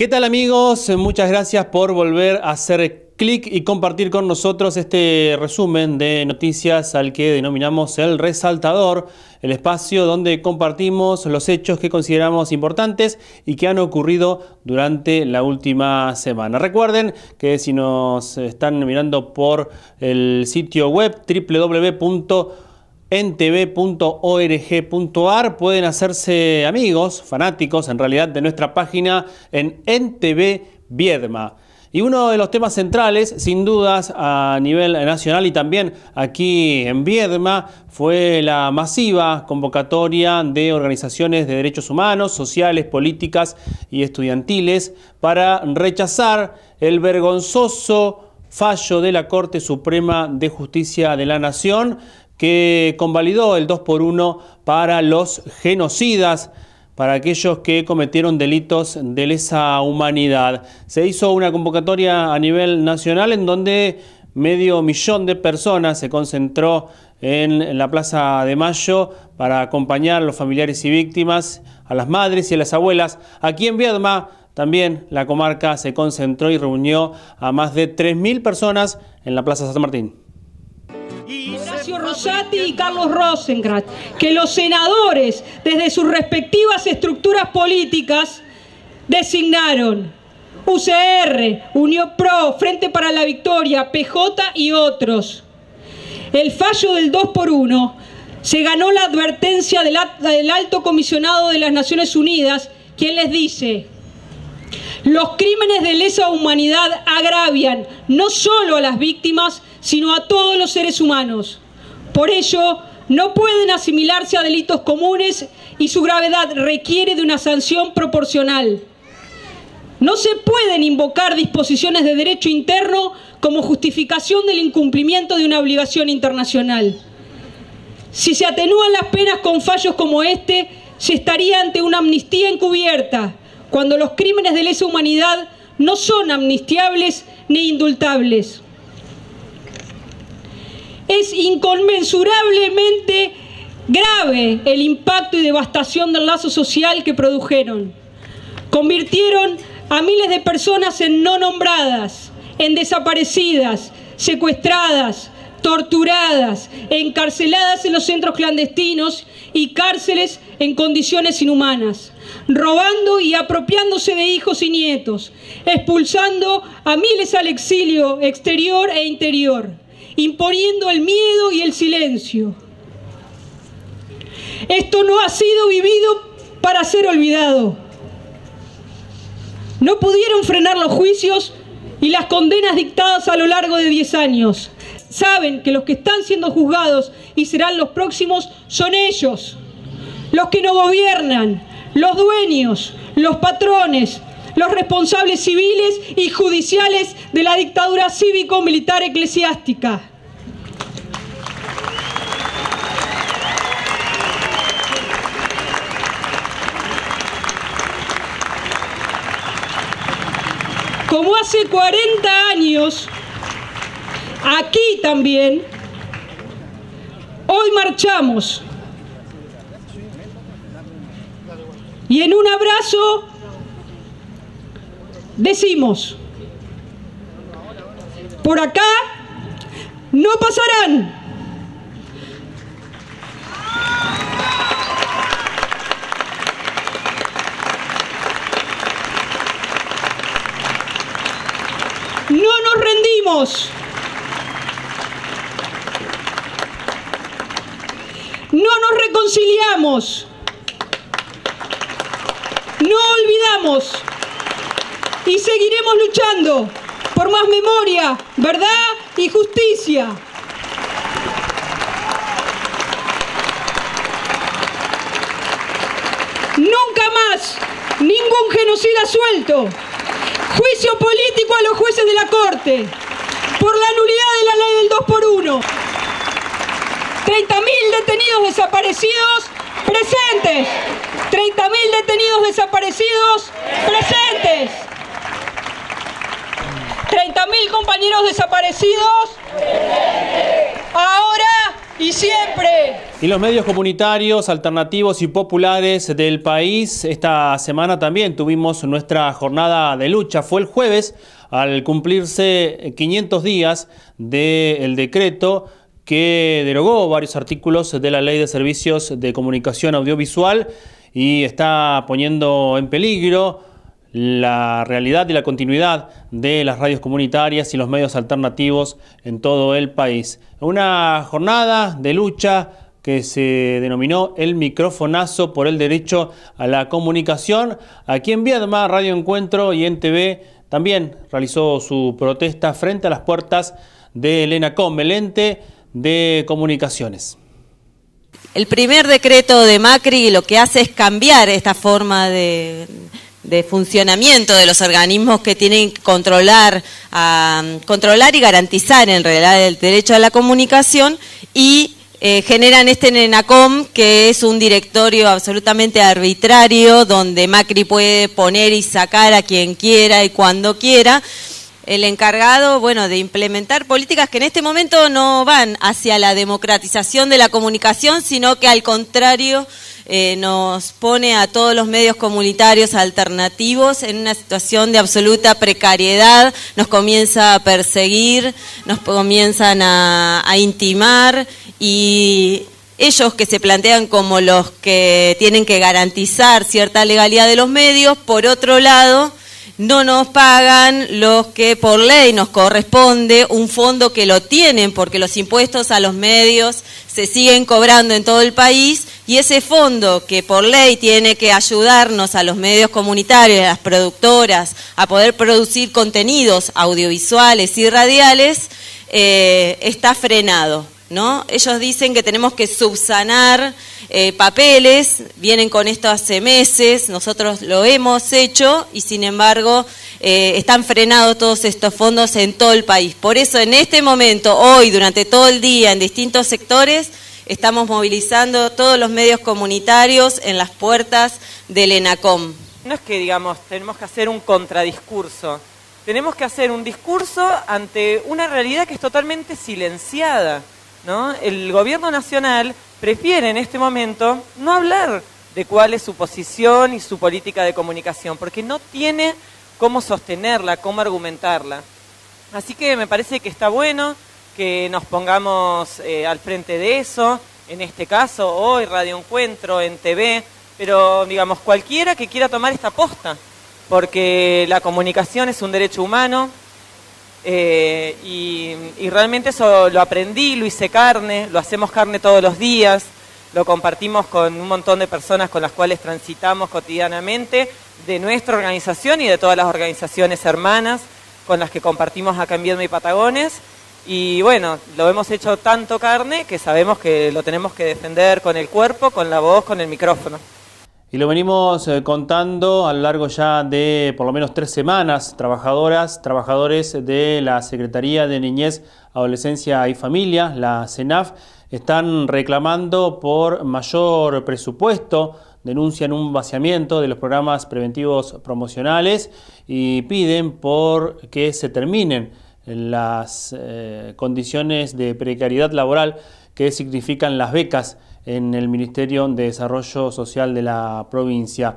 ¿Qué tal amigos? Muchas gracias por volver a hacer clic y compartir con nosotros este resumen de noticias al que denominamos el resaltador, el espacio donde compartimos los hechos que consideramos importantes y que han ocurrido durante la última semana. Recuerden que si nos están mirando por el sitio web www ntv.org.ar pueden hacerse amigos, fanáticos en realidad de nuestra página en NTV Viedma. Y uno de los temas centrales, sin dudas, a nivel nacional y también aquí en Viedma, fue la masiva convocatoria de organizaciones de derechos humanos, sociales, políticas y estudiantiles para rechazar el vergonzoso fallo de la Corte Suprema de Justicia de la Nación que convalidó el 2 por 1 para los genocidas, para aquellos que cometieron delitos de lesa humanidad. Se hizo una convocatoria a nivel nacional en donde medio millón de personas se concentró en la Plaza de Mayo para acompañar a los familiares y víctimas, a las madres y a las abuelas. Aquí en Viedma también la comarca se concentró y reunió a más de 3.000 personas en la Plaza San Martín. Rosati y Carlos Rosenkratz, que los senadores, desde sus respectivas estructuras políticas, designaron UCR, Unión Pro, Frente para la Victoria, PJ y otros. El fallo del 2 por 1 se ganó la advertencia del alto comisionado de las Naciones Unidas, quien les dice, los crímenes de lesa humanidad agravian no solo a las víctimas, sino a todos los seres humanos. Por ello, no pueden asimilarse a delitos comunes y su gravedad requiere de una sanción proporcional. No se pueden invocar disposiciones de derecho interno como justificación del incumplimiento de una obligación internacional. Si se atenúan las penas con fallos como este, se estaría ante una amnistía encubierta, cuando los crímenes de lesa humanidad no son amnistiables ni indultables es inconmensurablemente grave el impacto y devastación del lazo social que produjeron. Convirtieron a miles de personas en no nombradas, en desaparecidas, secuestradas, torturadas, encarceladas en los centros clandestinos y cárceles en condiciones inhumanas, robando y apropiándose de hijos y nietos, expulsando a miles al exilio exterior e interior imponiendo el miedo y el silencio. Esto no ha sido vivido para ser olvidado. No pudieron frenar los juicios y las condenas dictadas a lo largo de 10 años. Saben que los que están siendo juzgados y serán los próximos son ellos, los que no gobiernan, los dueños, los patrones, los responsables civiles y judiciales de la dictadura cívico-militar eclesiástica. Hace 40 años, aquí también, hoy marchamos. Y en un abrazo decimos, por acá no pasarán. No nos No nos reconciliamos. No olvidamos y seguiremos luchando por más memoria, verdad y justicia. Nunca más ningún genocida suelto. Juicio político a los jueces de la Corte por la nulidad de la ley del 2 por 1. 30.000 detenidos desaparecidos presentes. 30.000 detenidos desaparecidos presentes. 30.000 compañeros desaparecidos. Ahora y siempre. Y los medios comunitarios, alternativos y populares del país, esta semana también tuvimos nuestra jornada de lucha. Fue el jueves, al cumplirse 500 días del decreto que derogó varios artículos de la Ley de Servicios de Comunicación Audiovisual y está poniendo en peligro la realidad y la continuidad de las radios comunitarias y los medios alternativos en todo el país. Una jornada de lucha que se denominó el microfonazo por el derecho a la comunicación. Aquí en Viedma, Radio Encuentro y en TV también realizó su protesta frente a las puertas de Elena el ente de comunicaciones. El primer decreto de Macri lo que hace es cambiar esta forma de, funcionamiento de los organismos que tienen que controlar, controlar y garantizar en realidad el derecho a la comunicación y eh, generan este NENACOM, que es un directorio absolutamente arbitrario, donde Macri puede poner y sacar a quien quiera y cuando quiera. El encargado, bueno, de implementar políticas que en este momento no van hacia la democratización de la comunicación, sino que al contrario eh, nos pone a todos los medios comunitarios alternativos en una situación de absoluta precariedad, nos comienza a perseguir, nos comienzan a, a intimar y ellos que se plantean como los que tienen que garantizar cierta legalidad de los medios, por otro lado, no nos pagan los que por ley nos corresponde, un fondo que lo tienen porque los impuestos a los medios se siguen cobrando en todo el país y ese fondo que por ley tiene que ayudarnos a los medios comunitarios, a las productoras, a poder producir contenidos audiovisuales y radiales, eh, está frenado. ¿no? Ellos dicen que tenemos que subsanar eh, papeles, vienen con esto hace meses, nosotros lo hemos hecho y sin embargo eh, están frenados todos estos fondos en todo el país. Por eso en este momento, hoy, durante todo el día, en distintos sectores, estamos movilizando todos los medios comunitarios en las puertas del ENACOM. No es que digamos, tenemos que hacer un contradiscurso, tenemos que hacer un discurso ante una realidad que es totalmente silenciada. ¿no? El gobierno nacional prefiere en este momento no hablar de cuál es su posición y su política de comunicación, porque no tiene cómo sostenerla, cómo argumentarla. Así que me parece que está bueno que nos pongamos eh, al frente de eso, en este caso hoy Radio Encuentro en TV, pero digamos cualquiera que quiera tomar esta posta, porque la comunicación es un derecho humano, eh, y, realmente eso lo aprendí, lo hice carne, lo hacemos carne todos los días, lo compartimos con un montón de personas con las cuales transitamos cotidianamente, de nuestra organización y de todas las organizaciones hermanas con las que compartimos acá en Viedma y Patagones. Y bueno, lo hemos hecho tanto carne que sabemos que lo tenemos que defender con el cuerpo, con la voz, con el micrófono. Y lo venimos eh, contando a lo largo ya de por lo menos tres semanas. Trabajadoras, trabajadores de la Secretaría de Niñez, Adolescencia y Familia, la CENAF, están reclamando por mayor presupuesto, denuncian un vaciamiento de los programas preventivos promocionales y piden por que se terminen las eh, condiciones de precariedad laboral que significan las becas en el Ministerio de Desarrollo Social de la provincia.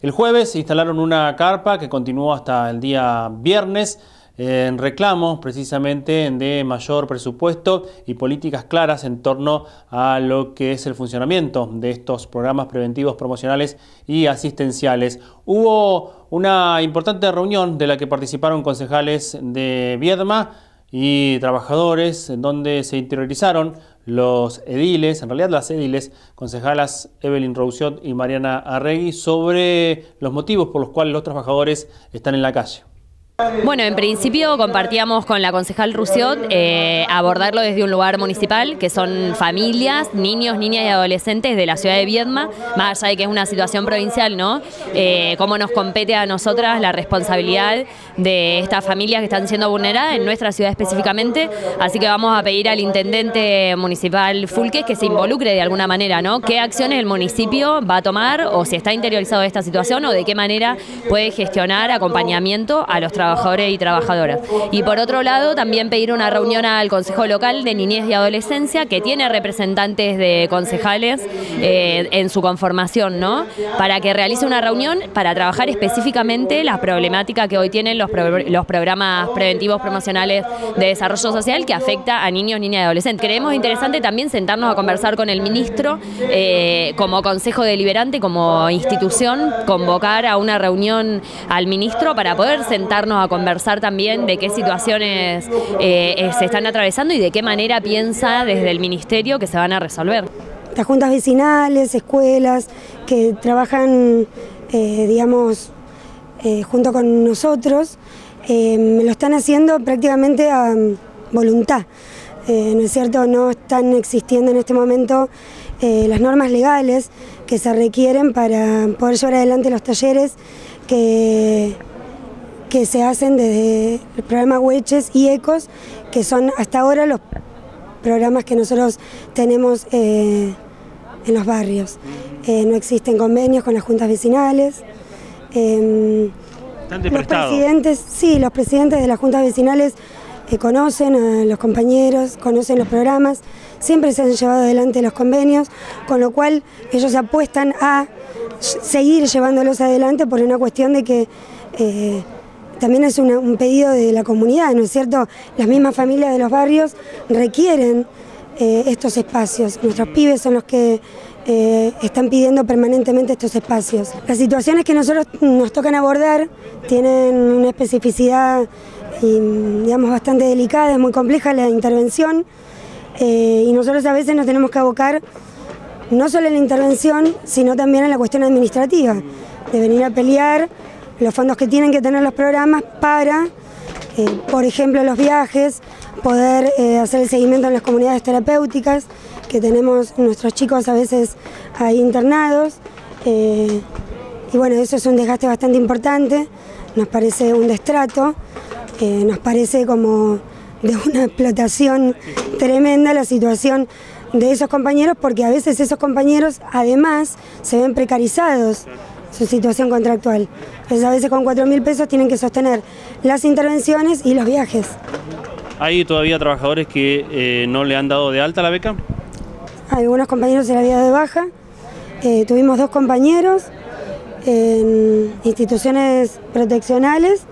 El jueves instalaron una carpa que continuó hasta el día viernes en reclamo precisamente de mayor presupuesto y políticas claras en torno a lo que es el funcionamiento de estos programas preventivos promocionales y asistenciales. Hubo una importante reunión de la que participaron concejales de Viedma y trabajadores donde se interiorizaron los ediles, en realidad las ediles, concejalas Evelyn Rousiot y Mariana Arregui, sobre los motivos por los cuales los trabajadores están en la calle. Bueno, en principio compartíamos con la concejal Rusiot eh, abordarlo desde un lugar municipal, que son familias, niños, niñas y adolescentes de la ciudad de Viedma, más allá de que es una situación provincial, ¿no? Eh, cómo nos compete a nosotras la responsabilidad de estas familias que están siendo vulneradas en nuestra ciudad específicamente, así que vamos a pedir al intendente municipal Fulque que se involucre de alguna manera, ¿no? ¿Qué acciones el municipio va a tomar o si está interiorizado esta situación o de qué manera puede gestionar acompañamiento a los trabajadores trabajadores y trabajadoras. Y por otro lado, también pedir una reunión al Consejo Local de Niñez y Adolescencia, que tiene representantes de concejales eh, en su conformación, ¿no? Para que realice una reunión para trabajar específicamente las problemáticas que hoy tienen los, los programas preventivos promocionales de desarrollo social que afecta a niños, niñas y adolescentes. Creemos interesante también sentarnos a conversar con el ministro eh, como Consejo Deliberante, como institución, convocar a una reunión al ministro para poder sentarnos a conversar también de qué situaciones eh, se están atravesando y de qué manera piensa desde el ministerio que se van a resolver. Las juntas vecinales, escuelas que trabajan, eh, digamos, junto con nosotros, lo están haciendo prácticamente a voluntad. ¿No es cierto? No están existiendo en este momento eh, las normas legales que se requieren para poder llevar adelante los talleres que, que se hacen desde el programa Hueches y ECOS, que son hasta ahora los programas que nosotros tenemos eh, en los barrios. Eh, no existen convenios con las juntas vecinales. Em, los presidentes, sí, los presidentes de las juntas vecinales conocen a los compañeros, conocen los programas, siempre se han llevado adelante los convenios, con lo cual ellos apuestan a seguir llevándolos adelante por una cuestión de que eh, también es un pedido de la comunidad, ¿no es cierto? Las mismas familias de los barrios requieren eh, estos espacios. Nuestros pibes son los que eh, están pidiendo permanentemente estos espacios. Las situaciones que nosotros nos tocan abordar tienen una especificidad digamos, bastante delicada, es muy compleja la intervención eh, y nosotros a veces nos tenemos que abocar no solo en la intervención, sino también en la cuestión administrativa, de venir a pelear los fondos que tienen que tener los programas para, eh, por ejemplo, los viajes, poder eh, hacer el seguimiento en las comunidades terapéuticas, que tenemos nuestros chicos a veces ahí internados. y bueno, eso es un desgaste bastante importante, nos parece un destrato nos parece como de una explotación tremenda la situación de esos compañeros porque a veces esos compañeros además se ven precarizados su situación contractual. Entonces a veces con 4 mil pesos tienen que sostener las intervenciones y los viajes. ¿Hay todavía trabajadores que eh, no le han dado de alta la beca? Algunos compañeros se la habían dado de baja. Eh, tuvimos dos compañeros en instituciones proteccionales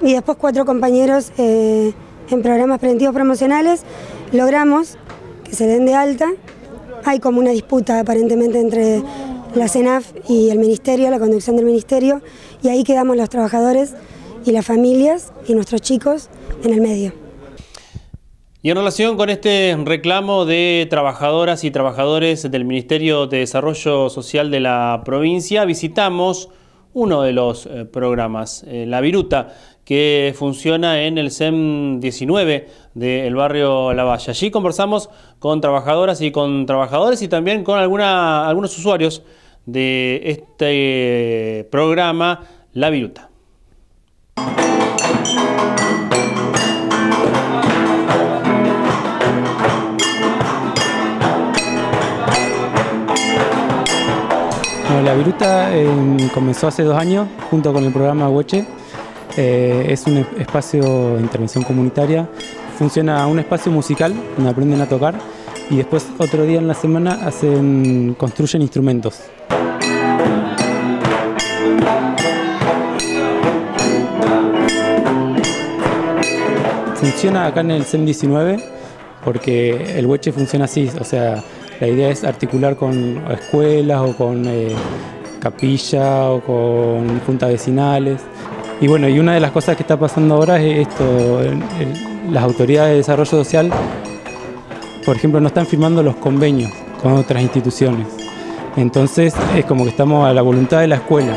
y después cuatro compañeros eh, en programas preventivos promocionales. Logramos que se den de alta. Hay como una disputa aparentemente entre la CENAF y el Ministerio, la conducción del Ministerio, y ahí quedamos los trabajadores y las familias y nuestros chicos en el medio. Y en relación con este reclamo de trabajadoras y trabajadores del Ministerio de Desarrollo Social de la provincia, visitamos uno de los eh, programas, eh, La Viruta, que funciona en el SEM 19 del barrio La Valle. Allí conversamos con trabajadoras y con trabajadores y también con algunos usuarios de este programa La Viruta. la Viruta eh, comenzó hace dos años junto con el programa Hueche eh, es un espacio de intervención comunitaria. Funciona un espacio musical donde aprenden a tocar y después otro día en la semana hacen, construyen instrumentos. Funciona acá en el CEM 19 porque el hueche funciona así, o sea, la idea es articular con escuelas o con eh, capilla o con juntas vecinales y bueno, y una de las cosas que está pasando ahora es esto, las autoridades de desarrollo social, por ejemplo, no están firmando los convenios con otras instituciones. Entonces es como que estamos a la voluntad de la escuela.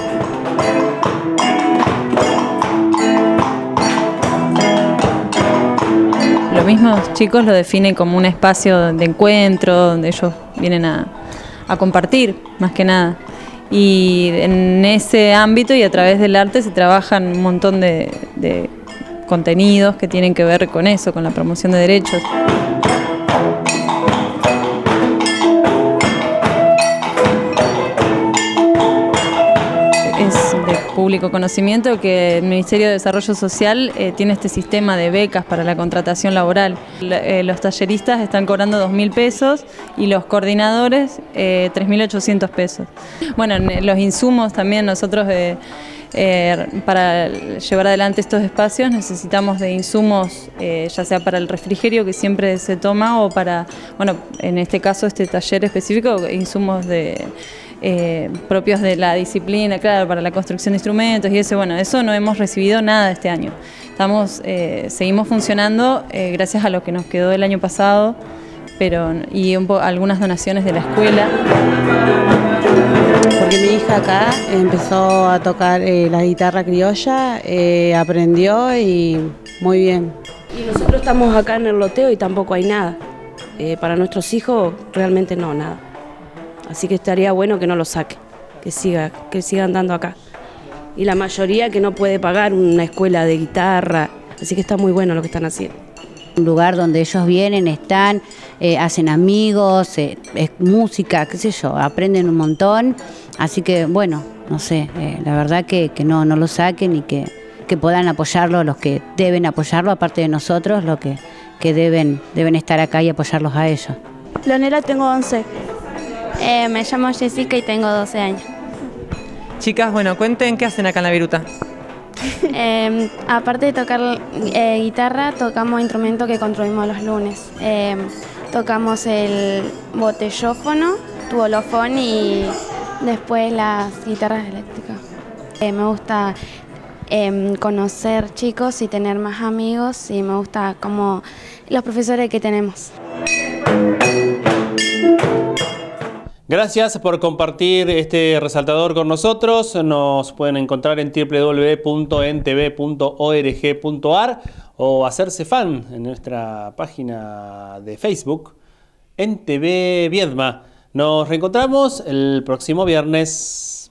Lo mismo chicos lo definen como un espacio de encuentro donde ellos vienen a compartir, más que nada y en ese ámbito y a través del arte se trabajan un montón de, contenidos que tienen que ver con eso, con la promoción de derechos. Público conocimiento que el Ministerio de Desarrollo Social eh, tiene este sistema de becas para la contratación laboral. Eh, los talleristas están cobrando 2.000 pesos y los coordinadores 3.800 pesos. Bueno, los insumos también nosotros... para llevar adelante estos espacios necesitamos de insumos, ya sea para el refrigerio que siempre se toma o para, bueno, en este caso este taller específico, insumos de eh, propios de la disciplina, claro, para la construcción de instrumentos y eso, bueno, eso no hemos recibido nada este año. Estamos, eh, seguimos funcionando eh, gracias a lo que nos quedó el año pasado, pero y algunas donaciones de la escuela. Porque mi hija acá empezó a tocar la guitarra criolla, aprendió y muy bien. Y nosotros estamos acá en el loteo y tampoco hay nada. para nuestros hijos realmente no, nada. Así que estaría bueno que no lo saque, que siga, que sigan dando acá. Y la mayoría que no puede pagar una escuela de guitarra, así que está muy bueno lo que están haciendo. Un lugar donde ellos vienen, están, eh, hacen amigos, eh, es música, qué sé yo, aprenden un montón. Así que bueno, no sé, eh, la verdad que, no, no lo saquen y que, que puedan apoyarlo los que deben apoyarlo, aparte de nosotros, los que, que deben, deben estar acá y apoyarlos a ellos. Leonela, tengo 11. Eh, me llamo Jessica y tengo 12 años. Chicas, bueno, cuenten qué hacen acá en la viruta. Em, aparte de tocar eh, guitarra, tocamos instrumento que construimos los lunes. Em, tocamos el botellófono, tubolofón y después las guitarras eléctricas. Eh, me gusta em, conocer chicos y tener más amigos y me gusta como los profesores que tenemos. Gracias por compartir este resaltador con nosotros. Nos pueden encontrar en www.ntv.org.ar o hacerse fan en nuestra página de Facebook, NTV Viedma. Nos reencontramos el próximo viernes.